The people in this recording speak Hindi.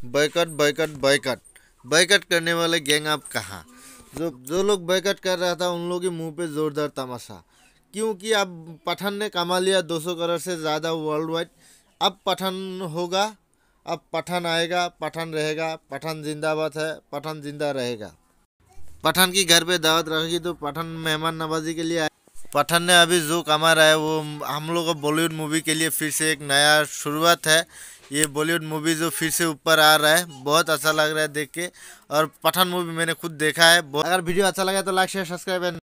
बैकट बैकट बैकट बैकट करने वाले गैंग आप कहाँ? जो जो लोग बैकट कर रहा था, उन लोगों के मुँह पे जोरदार तमाशा। क्योंकि अब पठान ने कमा लिया 200 करोड़ से ज़्यादा वर्ल्ड वाइड अब पठान होगा, अब पठान आएगा, पठान रहेगा, पठान जिंदाबाद है, पठान ज़िंदा रहेगा। पठान की घर पे दावत रहेगी तो पठान मेहमान नवाजी के लिए आए। पठान ने अभी जो कमा रहा है, वो हम लोग बॉलीवुड मूवी के लिए फिर से एक नया शुरुआत है। ये बॉलीवुड मूवी जो फिर से ऊपर आ रहा है, बहुत अच्छा लग रहा है देख के। और पठान मूवी मैंने खुद देखा है अगर वीडियो अच्छा लगा तो लाइक शेयर सब्सक्राइब